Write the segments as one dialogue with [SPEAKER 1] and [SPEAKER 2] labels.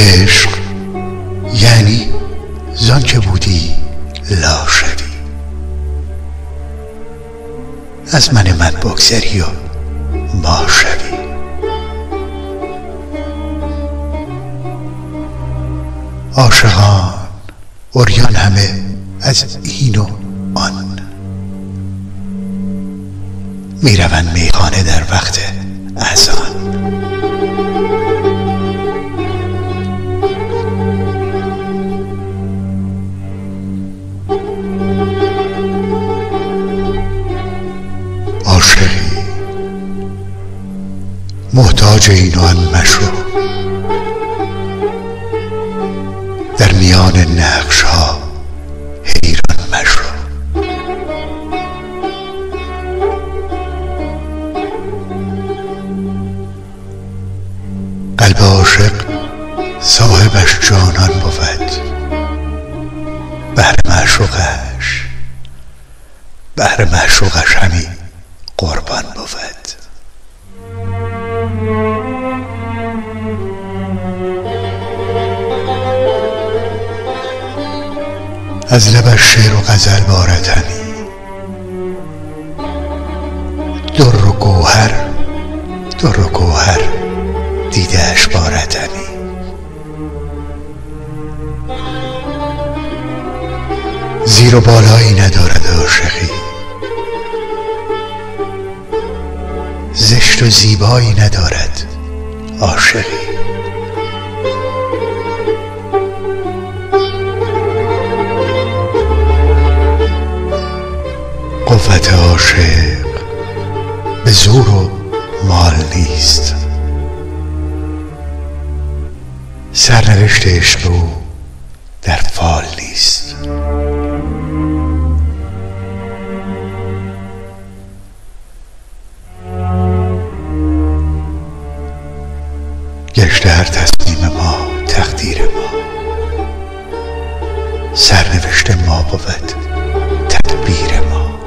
[SPEAKER 1] عشق یعنی زان که بودی لا شوی. از من من بگذری و ما شوی. عاشقان اوریان همه از این و آن. می‌روند میخانه در وقت اذان. عاشقی. محتاج این و آن مشو. در میان نقش ها حیران قلب عاشق صاحبش جانان معشوقش همی قربان بود. از لبش شعر و غزل بارد همی. در و گوهر در و گوهر دیدهش بارد همی. زیر و بالایی ندارد عاشقی. و زیبایی ندارد. عاشقی. قوت عاشق به زور و مال نیست. سرنوشت عشق در فال نیست. گشته هر تصمیم ما تقدیر ما. سرنوشت ما بود تدبیر ما.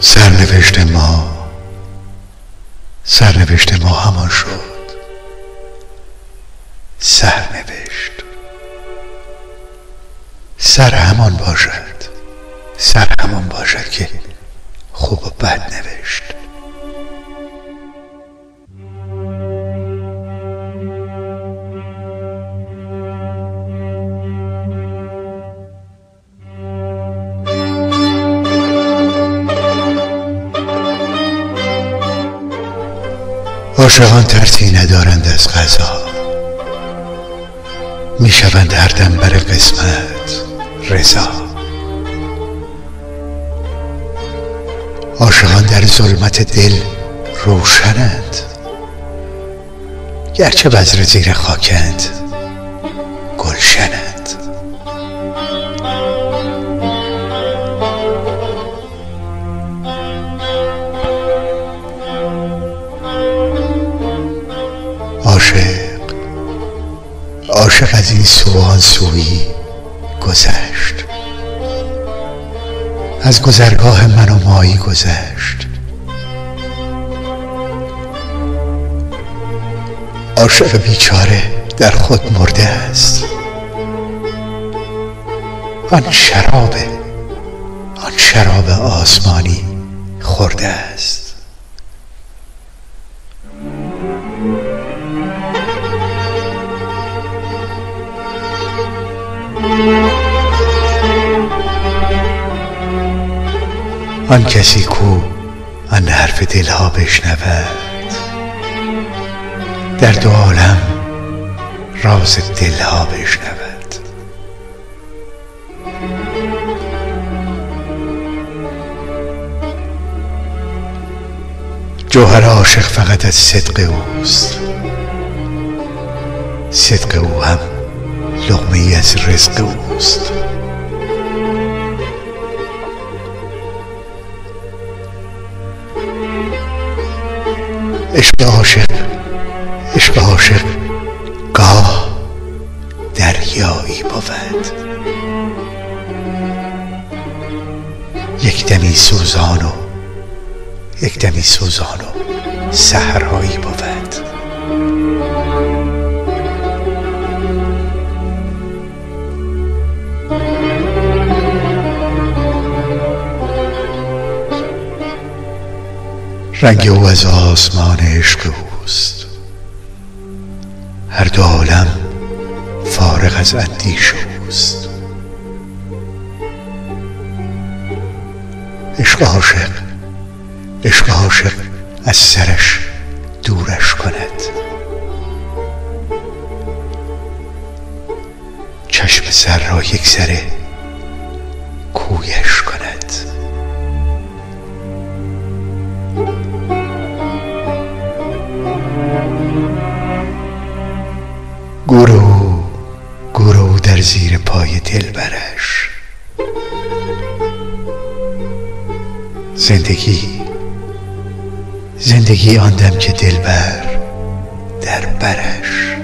[SPEAKER 1] سرنوشت ما سرنوشت ما همان شد. سرنوشت. سر همان باشد. سر همان باشد که خوب و بد نوشت. عاشقان ترسی ندارند از غذا. می‌شوند هر دم بر قسمت رضا. عاشقان در ظلمت دل روشنند. گرچه بذر زیر خاکند گلشنند. عاشق عاشق از این سو آن سویی از گذرگاه من و مایی گذشت. عاشق بیچاره در خود مرده است. آن شراب آن شراب آسمانی خورده است. آن کسی کو آن حرف دلها بشنود. در دو عالم راز دلها بشنود. جوهر عاشق فقط از صدق اوست. صدق او هم لقمه ای از رزق اوست. عشق عاشق عشق عاشق. گاه دریایی بود. یک دمی سوزان و یک دمی سوزان و سهرهایی بود. رنگ او از آسمان عشق اوست. هر دو عالم فارغ از اندیشه اوست. عشق عاشق عشق عاشق از سرش دورش کند. چشم سر را یک ذره کویش زندگی. زندگی آن دم که دلبر در برش.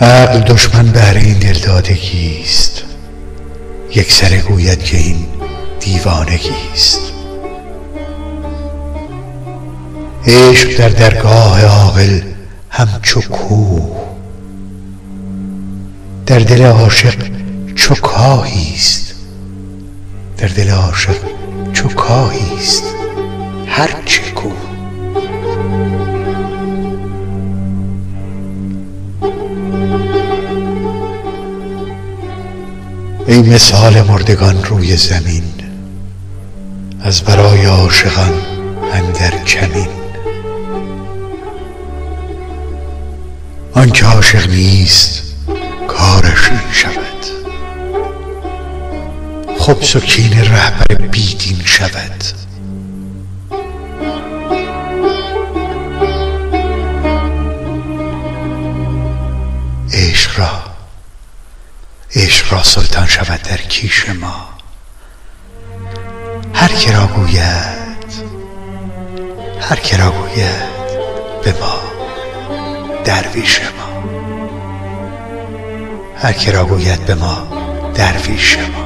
[SPEAKER 1] عقل دشمن بهر این دلدادگی است. یک سره گوید که این دیوانگی است. عشق در درگاه عاقل همچو کوه. در دل عاشق چو کاهی است. در دل عاشق چو کاهی است. هر چه کوه. ای مثال مردگان روی زمین از برای عاشقان اندر کمین. آنکه عاشق نیست کارش این شود. خبث و کین رهبر بی دین شود. عشق را عشق را سلطان شود در کیش ما. هر که را گوید هر که را گوید به ما. درویش ما. هر که را گوید به ما درویش ما.